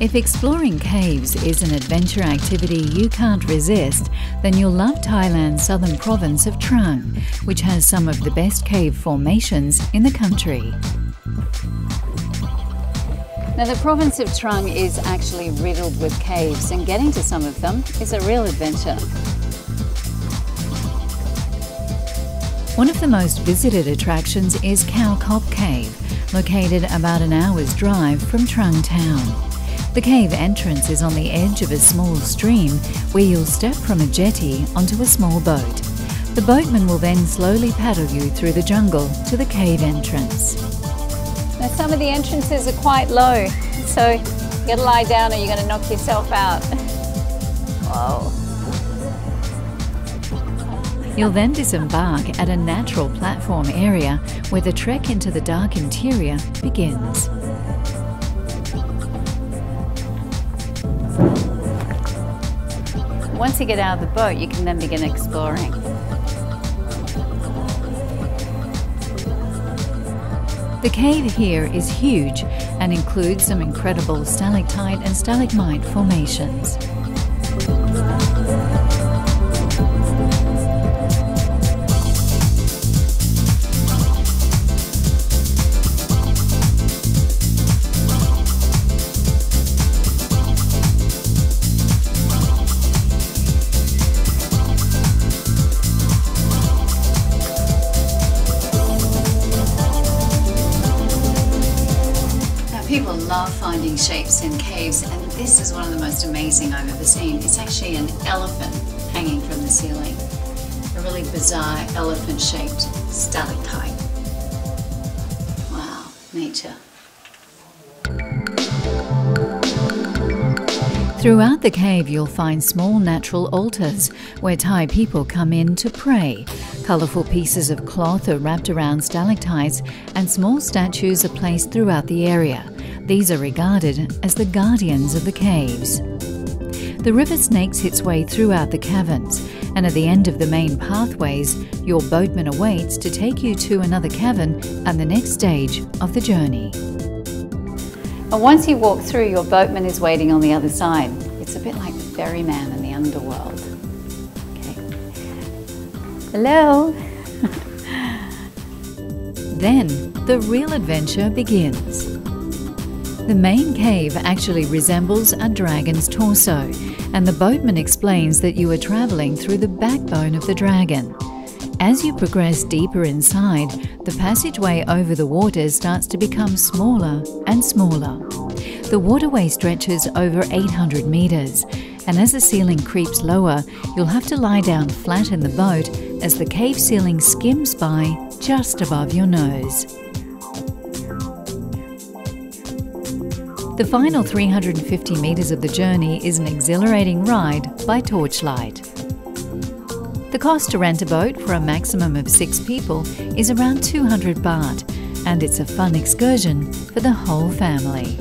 If exploring caves is an adventure activity you can't resist, then you'll love Thailand's southern province of Trang, which has some of the best cave formations in the country. Now, the province of Trang is actually riddled with caves, and getting to some of them is a real adventure. One of the most visited attractions is Khao Kop Cave, located about an hour's drive from Trang town. The cave entrance is on the edge of a small stream where you'll step from a jetty onto a small boat. The boatman will then slowly paddle you through the jungle to the cave entrance. Now, some of the entrances are quite low, so you gotta lie down or you're gonna knock yourself out. Whoa. You'll then disembark at a natural platform area where the trek into the dark interior begins. Once you get out of the boat, you can then begin exploring. The cave here is huge and includes some incredible stalactite and stalagmite formations. People love finding shapes in caves, and this is one of the most amazing I've ever seen. It's actually an elephant hanging from the ceiling. A really bizarre elephant shaped stalactite. Wow, nature. Throughout the cave, you'll find small natural altars where Thai people come in to pray. Colourful pieces of cloth are wrapped around stalactites, and small statues are placed throughout the area. These are regarded as the guardians of the caves. The river snakes its way throughout the caverns, and at the end of the main pathways, your boatman awaits to take you to another cavern and the next stage of the journey. And once you walk through, your boatman is waiting on the other side. It's a bit like the ferryman in the underworld. Okay. Hello. then the real adventure begins. The main cave actually resembles a dragon's torso, and the boatman explains that you are travelling through the backbone of the dragon. As you progress deeper inside, the passageway over the water starts to become smaller and smaller. The waterway stretches over 800 metres, and as the ceiling creeps lower, you'll have to lie down flat in the boat as the cave ceiling skims by just above your nose. The final 350 metres of the journey is an exhilarating ride by torchlight. The cost to rent a boat for a maximum of six people is around 200 baht, and it's a fun excursion for the whole family.